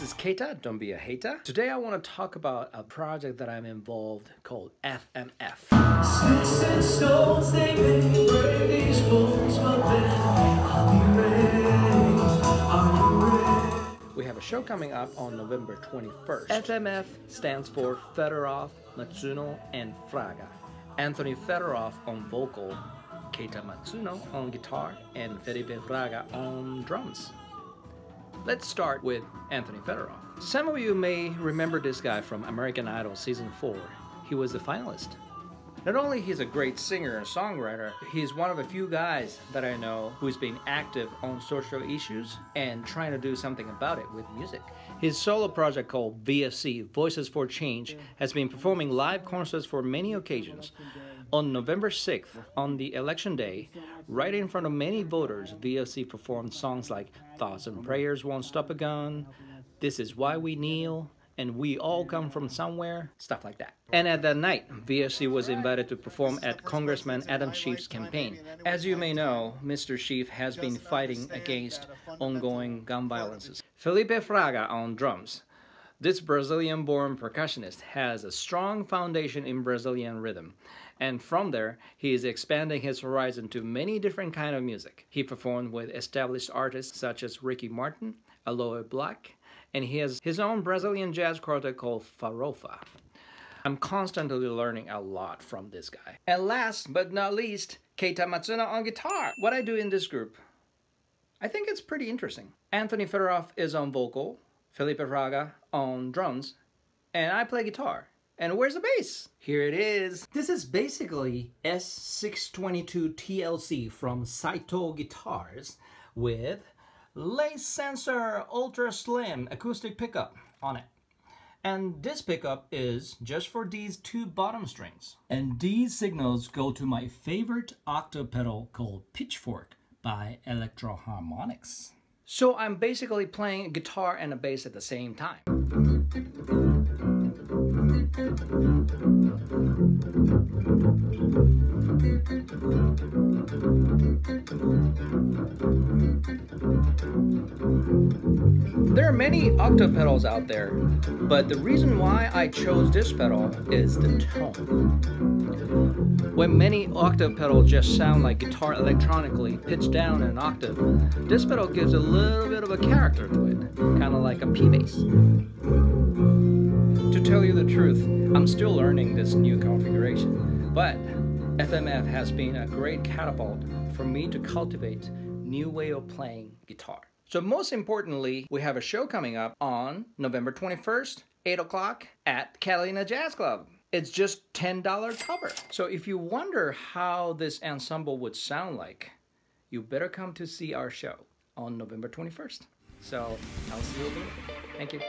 This is Keita, don't be a hater. Today I want to talk about a project that I'm involved called FMF. Sticks and stones, they may break these bones, but then I'll be ready. Are you ready? We have a show coming up on November 21st. FMF stands for Fedorov, Matsuno, and Fraga. Anthony Fedorov on vocal, Keita Matsuno on guitar, and Felipe Fraga on drums. Let's start with Anthony Fedorov. Some of you may remember this guy from American Idol Season 4. He was the finalist. Not only he's a great singer and songwriter, he's one of a few guys that I know who's been active on social issues and trying to do something about it with music. His solo project called VFC, Voices for Change, has been performing live concerts for many occasions. On November 6th, on the election day, right in front of many voters, VFC performed songs like Thoughts and Prayers Won't Stop a Gun, This Is Why We Kneel, and We All Come From Somewhere, stuff like that. And at that night, VFC was invited to perform at Congressman Adam Schiff's campaign. As you may know, Mr. Schiff has been fighting against ongoing gun violences. Felipe Fraga on drums. This Brazilian born percussionist has a strong foundation in Brazilian rhythm, and from there, he is expanding his horizon to many different kind of music. He performed with established artists such as Ricky Martin, Aloe Blacc, and he has his own Brazilian jazz quartet called Farofa. I'm constantly learning a lot from this guy. And last but not least, Keita Matsuno on guitar. What I do in this group, I think it's pretty interesting. Anthony Fedorov is on vocal, Felipe Fraga on drums, and I play guitar. And where's the bass? Here it is. This is basically S622 TLC from Saito Guitars with Lace Sensor Ultra Slim acoustic pickup on it. And this pickup is just for these two bottom strings. And these signals go to my favorite octave pedal called Pitchfork by Electro Harmonix. So I'm basically playing a guitar and a bass at the same time. There are many octave pedals out there, but the reason why I chose this pedal is the tone. When many octave pedals just sound like guitar electronically pitched down an octave, this pedal gives a little bit of a character to it, kind of like a P bass. To tell you the truth, I'm still learning this new configuration, but FMF has been a great catapult for me to cultivate new way of playing guitar. So most importantly, we have a show coming up on November 21st, 8 o'clock at Catalina Jazz Club. It's just $10 cover. So if you wonder how this ensemble would sound like, you better come to see our show on November 21st. So I'll see you again. Thank you.